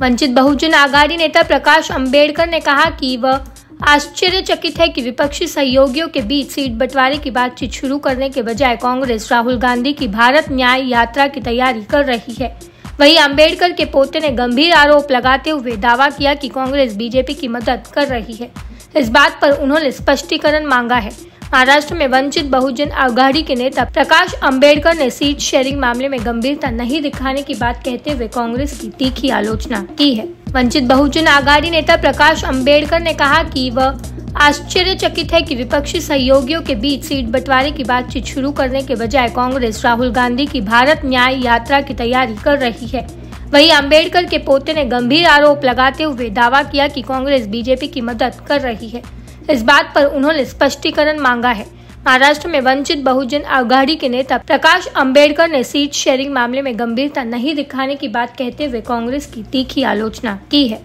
वंचित बहुजन आघाड़ी नेता प्रकाश अंबेडकर ने कहा कि वह आश्चर्यचकित है कि विपक्षी सहयोगियों के बीच सीट बंटवारे की बातचीत शुरू करने के बजाय कांग्रेस राहुल गांधी की भारत न्याय यात्रा की तैयारी कर रही है। वहीं अंबेडकर के पोते ने गंभीर आरोप लगाते हुए दावा किया कि कांग्रेस बीजेपी की मदद कर रही है। इस बात पर उन्होंने स्पष्टीकरण मांगा है। महाराष्ट्र में वंचित बहुजन आघाड़ी के नेता प्रकाश अंबेडकर ने सीट शेयरिंग मामले में गंभीरता नहीं दिखाने की बात कहते हुए कांग्रेस की तीखी आलोचना की है। वंचित बहुजन आघाड़ी नेता प्रकाश अंबेडकर ने कहा कि वह आश्चर्यचकित है कि विपक्षी सहयोगियों के बीच सीट बंटवारे की बातचीत शुरू करने के बजाय कांग्रेस राहुल गांधी की भारत न्याय यात्रा की तैयारी कर रही है। वहीं अंबेडकर के पोते ने गंभीर आरोप लगाते हुए दावा किया कि कांग्रेस बीजेपी की मदद कर रही है। इस बात पर उन्होंने स्पष्टीकरण मांगा है। महाराष्ट्र में वंचित बहुजन आघाड़ी के नेता प्रकाश अंबेडकर ने सीट शेयरिंग मामले में गंभीरता नहीं दिखाने की बात कहते हुए कांग्रेस की तीखी आलोचना की है।